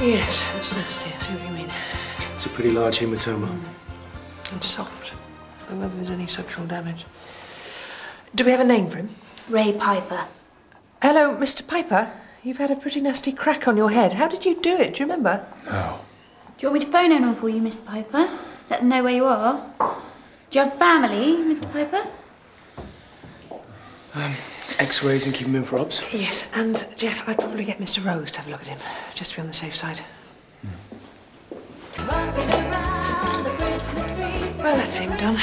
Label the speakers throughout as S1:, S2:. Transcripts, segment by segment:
S1: Yes, that's nasty. I see what you mean.
S2: It's a pretty large hematoma. Mm.
S1: And soft. Don't know whether there's any structural damage. Do we have a name for him?
S3: Ray Piper.
S1: Hello, Mr. Piper. You've had a pretty nasty crack on your head. How did you do it? Do you remember?
S2: No.
S3: Do you want me to phone anyone for you, Mr. Piper? Let them know where you are. Do you have family, Mr. Piper?
S2: Um, X-rays and keep him in for obs.
S1: Yes, and Jeff, I'd probably get Mr. Rose to have a look at him, just to be on the safe side. Well, that's him done.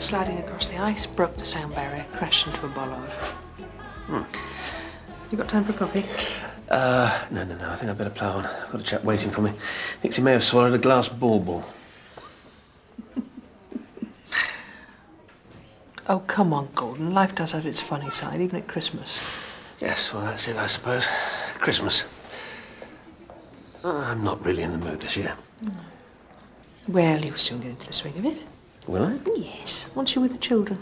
S1: Sliding across the ice, broke the sound barrier, crashed into a bollard. You got time for a coffee?
S4: Uh, no, no, no. I think I'd better plough on. I've got a chap waiting for me. Thinks he may have swallowed a glass bauble.
S1: Oh, come on, Gordon. Life does have its funny side, even at Christmas.
S4: Yes, well, that's it, I suppose. Christmas. I'm not really in the mood this year.
S1: Well, you'll soon get into the swing of it.
S4: Will I?
S1: Yes, once you're with the children.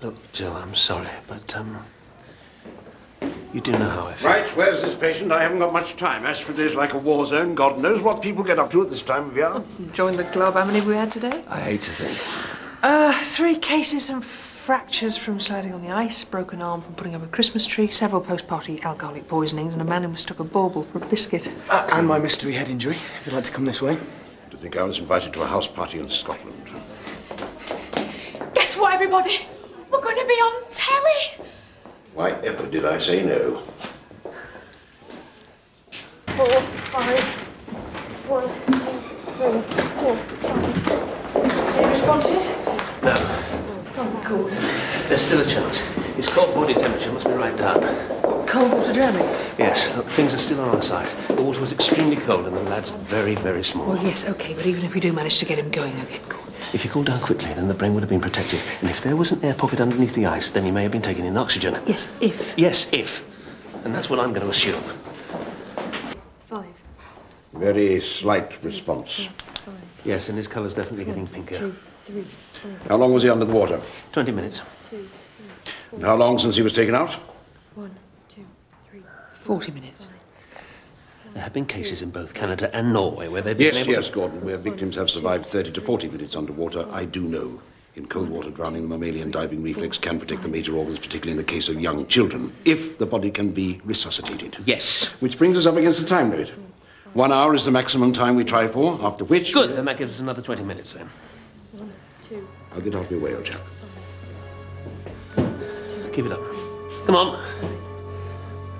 S4: Look, Jill, I'm sorry, but, um... You do know how I feel.
S5: Right, where's this patient? I haven't got much time. Ashford is like a war zone. God knows what people get up to at this time of year.
S1: Join the club. How many have we had today?
S4: I hate to think.
S1: Uh, three cases and fractures from sliding on the ice, broken arm from putting up a Christmas tree, several post-party alcoholic poisonings, and a man who mistook a bauble for a biscuit.
S2: Uh, and my mystery head injury, if you'd like to come this way.
S5: To think I was invited to a house party in Scotland.
S6: Guess what, everybody? We're going to be on telly.
S5: Why ever did I say no?
S6: Four, five, one, two, three, four, five.
S1: Any responses?
S4: No,
S1: Oh, cool.
S4: there's still a chance. His cold body temperature must be right down.
S1: Cold water drowning?
S4: Yes, look, things are still on our side. The water was extremely cold and the lad's very, very small.
S1: Well, yes, okay, but even if we do manage to get him going again, Gordon.
S4: If he cooled down quickly, then the brain would have been protected. And if there was an air pocket underneath the ice, then he may have been taking in oxygen.
S1: Yes, if.
S4: Yes, if. And that's what I'm going to assume.
S6: Five,
S5: Very slight response.
S4: Yes, and his colour's definitely getting pinker.
S6: two, three, four,
S5: How long was he under the water?
S4: 20 minutes.
S6: two,
S5: And how long since he was taken out?
S6: one, two, three.
S1: 40 minutes.
S4: There have been cases in both Canada and Norway where they've been
S5: Yes,
S4: able
S5: yes,
S4: to...
S5: Gordon, where victims have survived 30 to 40 minutes underwater. I do know. In cold water drowning, the mammalian diving reflex can protect the major organs, particularly in the case of young children, if the body can be resuscitated.
S4: Yes.
S5: Which brings us up against the time limit. One hour is the maximum time we try for, after which...
S4: Good, then that gives us another 20 minutes then.
S6: One, two,
S5: I'll get out of your way, old chap.
S4: Keep it up. Come on.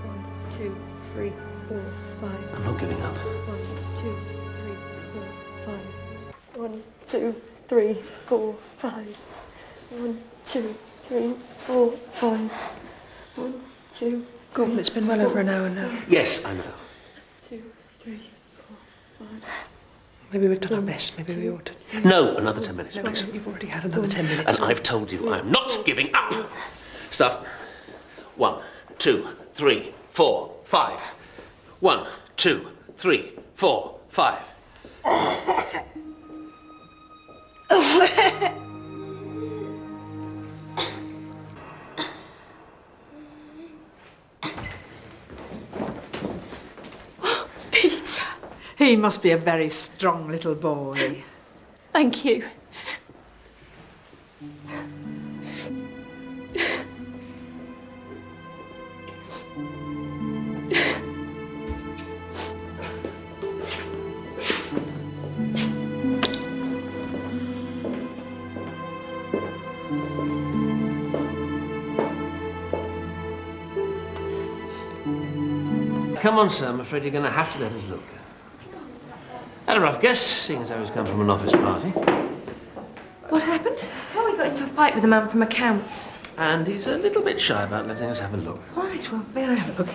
S6: one, two, three, four, five.
S4: I'm not giving up.
S6: One, two, three, four, five. One, two, three, four, five. One, two, three, four, five. One, two,
S1: Gordon, it's been well over an hour now.
S4: Yes, I know.
S6: two, three, four, five.
S1: Maybe we've done our best. Maybe we ought to.
S4: No, another 10 minutes,
S1: No,
S4: please.
S1: you've already had another 10 minutes.
S4: And I've told you I'm not giving up. Stuff. One, two, three, four, five. One, two, three, four, five.
S6: Peter,
S7: He must be a very strong little boy.
S6: thank you.
S4: Come on, sir. I'm afraid you're going to have to let us look. Had a rough guess, seeing as I was come from an office party.
S3: What happened? Well, we got into a fight with a man from accounts.
S4: And he's a little bit shy about letting us have a look.
S1: All right, well, may I have a look?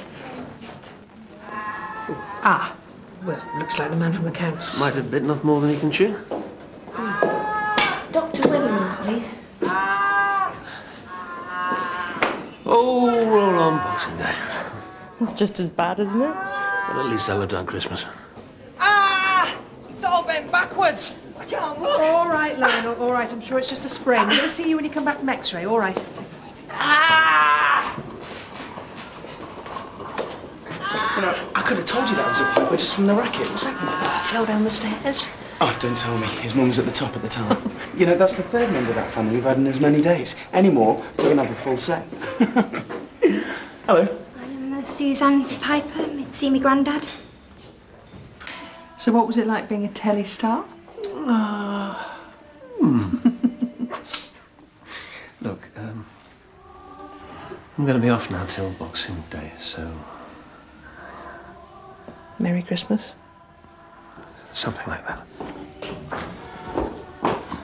S1: Ah, well, looks like the man from accounts.
S4: Might have bitten off more than he can chew.
S3: Dr. Weatherill, please.
S4: Oh, roll on Boxing Day.
S7: It's just as bad, isn't it?
S4: Well, at least I'll have done Christmas.
S7: Ah! It's all bent backwards. I can't look.
S1: All right, Lionel, all right. I'm sure it's just a sprain. We'll see you when you come back from X-ray. All right.
S7: Ah!
S2: You know, I could have told you that was a piper just from the racket. What's happened?
S1: Fell down the stairs.
S2: Oh, don't tell me. His mum was at the top at the time. you know, that's the third member of that family we've had in as many days. Any more, we're going to have a full set. Hello.
S8: I'm uh, Suzanne Piper. Me see me granddad.
S1: So what was it like being a telly star?
S4: Look, um, I'm going to be off now till Boxing Day, so
S1: Merry Christmas.
S4: something like that.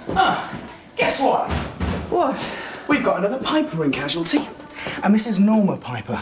S2: Ah, Guess what?
S1: What?
S2: We've got another piper in casualty. And Mrs. Norma Piper